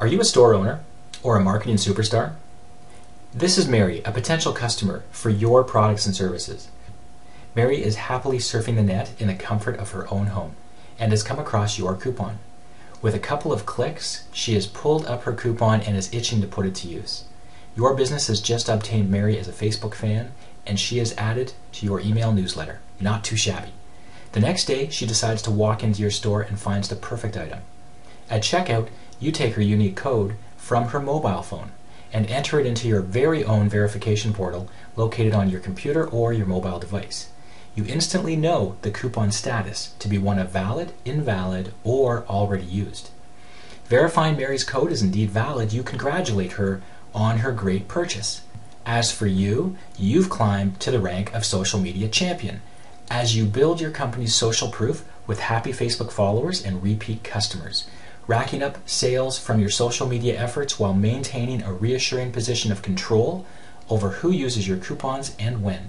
Are you a store owner or a marketing superstar? This is Mary, a potential customer for your products and services. Mary is happily surfing the net in the comfort of her own home and has come across your coupon. With a couple of clicks, she has pulled up her coupon and is itching to put it to use. Your business has just obtained Mary as a Facebook fan and she is added to your email newsletter. Not too shabby. The next day, she decides to walk into your store and finds the perfect item. At checkout, you take her unique code from her mobile phone and enter it into your very own verification portal located on your computer or your mobile device. You instantly know the coupon status to be one of valid, invalid, or already used. Verifying Mary's code is indeed valid, you congratulate her on her great purchase. As for you, you've climbed to the rank of social media champion as you build your company's social proof with happy Facebook followers and repeat customers, racking up sales from your social media efforts while maintaining a reassuring position of control over who uses your coupons and when.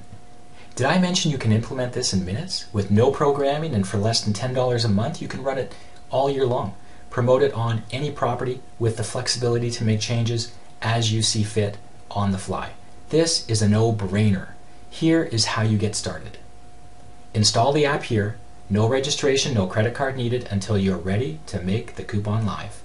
Did I mention you can implement this in minutes with no programming and for less than $10 a month you can run it all year long? Promote it on any property with the flexibility to make changes as you see fit on the fly. This is a no-brainer. Here is how you get started. Install the app here. No registration, no credit card needed until you're ready to make the coupon live.